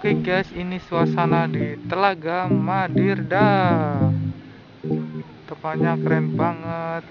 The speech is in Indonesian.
Oke guys, ini suasana di Telaga Madirda. Tepatnya keren banget.